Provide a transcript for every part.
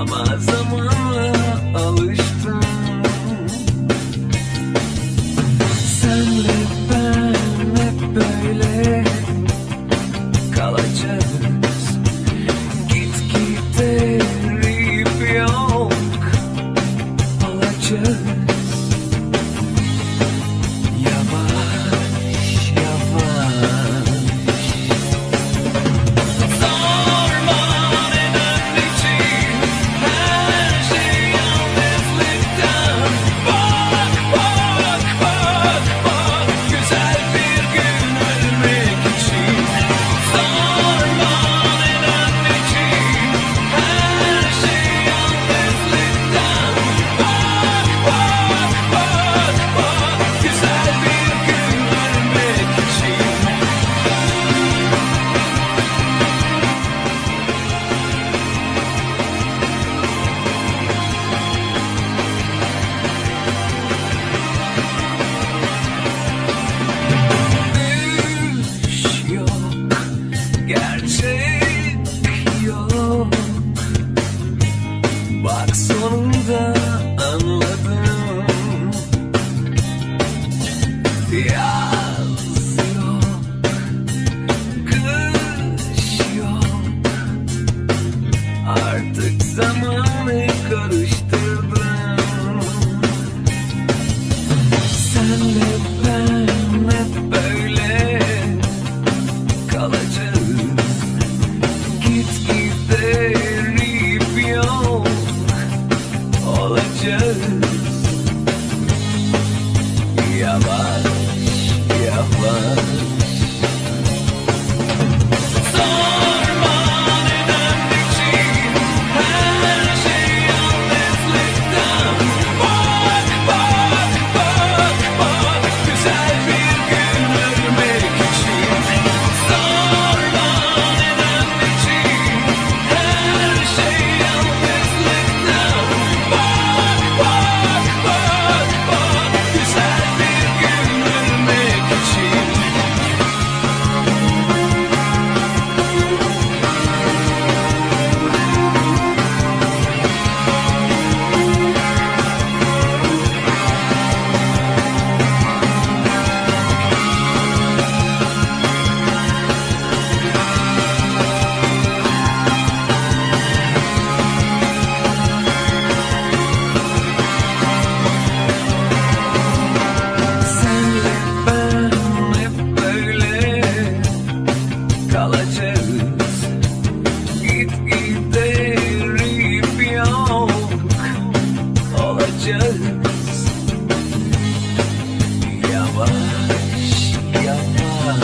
Ramazan şey yok. Bak sonunda yeah kalacağız. Git giderip yok. Olacağız. Yavaş yavaş.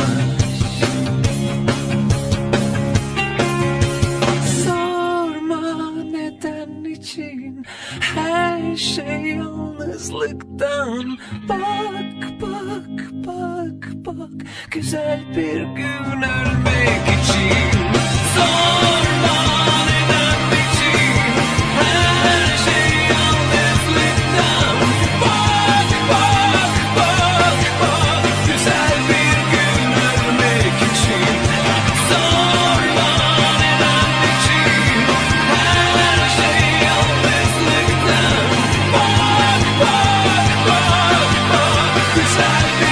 Sorma neden için her şey yalnızlıktan. Bak bak bak olmak güzel bir gün ölmek için. Zorla neden her şey yalnızlıktan Bak bak bak bak. Güzel bir gün ölmek için. Zorla neden her şey yalnızlıktan Bak bak bak bak. Güzel